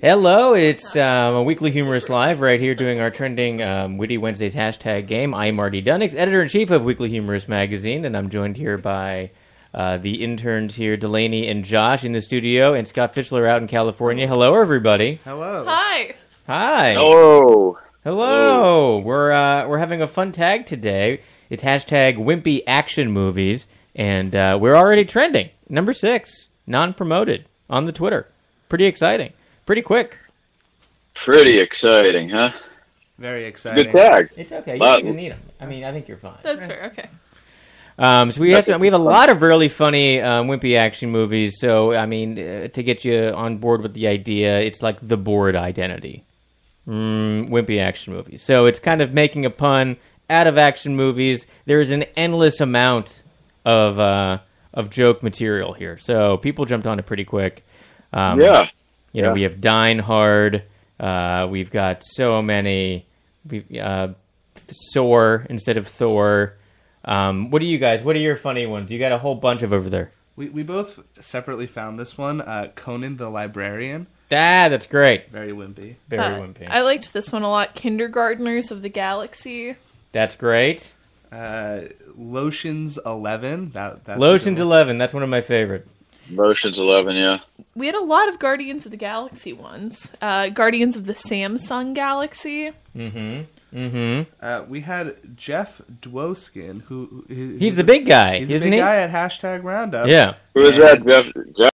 Hello, it's um, a Weekly Humorist live right here doing our trending um, Witty Wednesdays hashtag game. I'm Marty Dundics, editor in chief of Weekly Humorist magazine, and I'm joined here by uh, the interns here, Delaney and Josh, in the studio, and Scott Fischler out in California. Hello, everybody. Hello. Hi. Hi. Hello. Hello. We're uh, we're having a fun tag today. It's hashtag Wimpy Action Movies, and uh, we're already trending number six, non promoted on the Twitter. Pretty exciting. Pretty quick. Pretty exciting, huh? Very exciting. Good tag. It's okay. You don't even need them. I mean, I think you're fine. That's fair. Okay. Um, so we have some, we have a lot of really funny um, wimpy action movies. So I mean, uh, to get you on board with the idea, it's like the board identity, mm, wimpy action movies. So it's kind of making a pun out of action movies. There is an endless amount of uh, of joke material here. So people jumped on it pretty quick. Um, yeah. you know, Yeah. we have Dine Hard. Uh, we've got so many. We uh, Soar instead of Thor. Um, what do you guys? What are your funny ones? You got a whole bunch of over there. We, we both separately found this one. Uh, Conan the Librarian. Ah, that's great. Very wimpy. Very Uh, wimpy. I liked this one a lot. Kindergartners of the Galaxy. that's great. Uh, Lotions 11. That, that's Lotions. Eleven. That's one of my favorite. Motions 11, yeah. We had a lot of Guardians of the Galaxy ones. Uh, Guardians of the Samsung Galaxy. Mm-hmm. Mm-hmm. Uh, we had Jeff Dwoskin, who, who He's the big guy, he's the isn't big he? guy at hashtag Roundup. Yeah. Who is that, Jeff? Jeff?